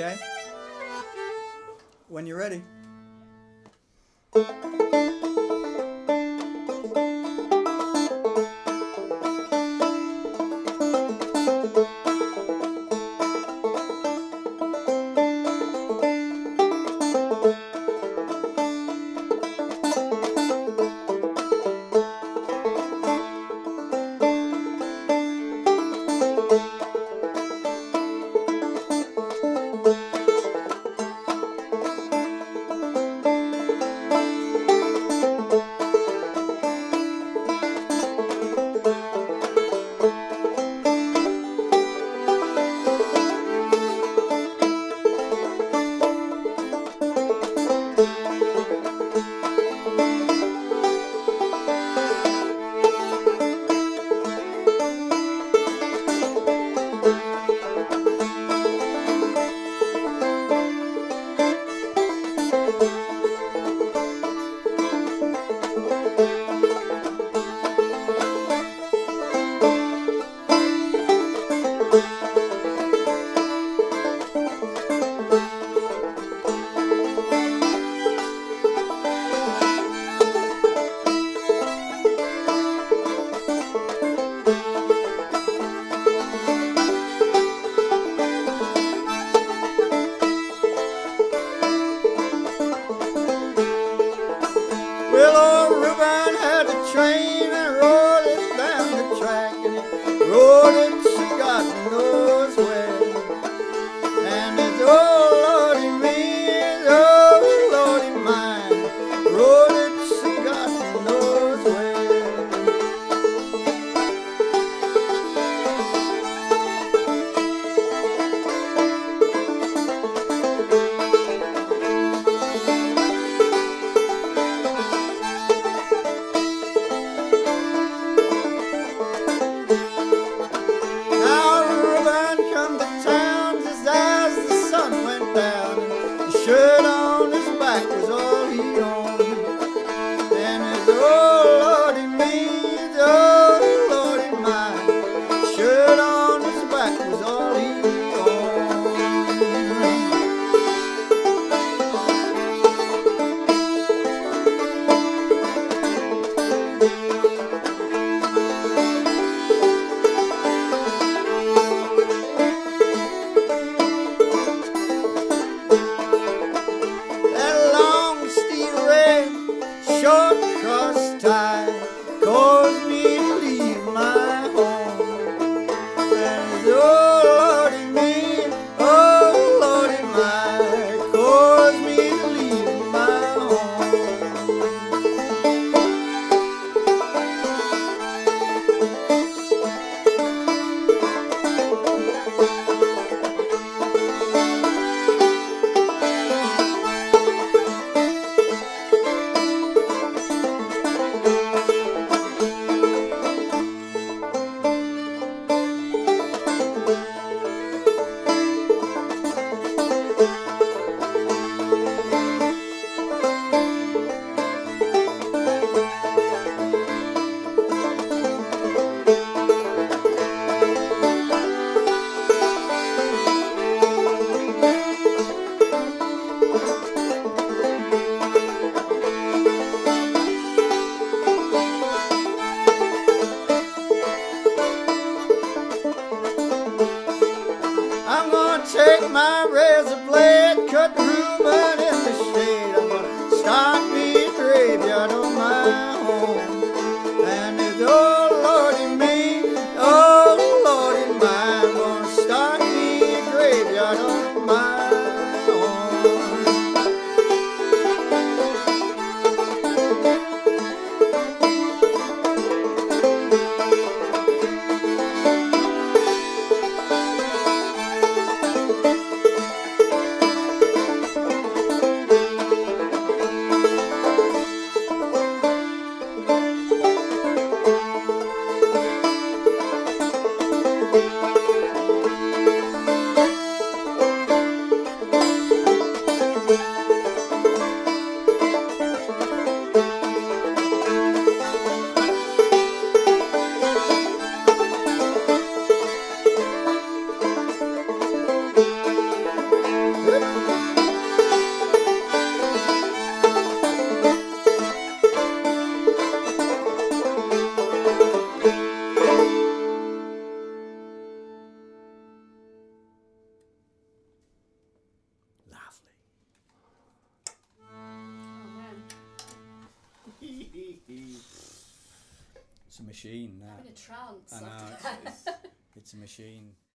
Okay? When you're ready. Take my razor blade, cut the Ruben in the shade. I'm gonna start me a graveyard on my own. It's a machine. I'm in a trance. I know it's, it's, it's a machine.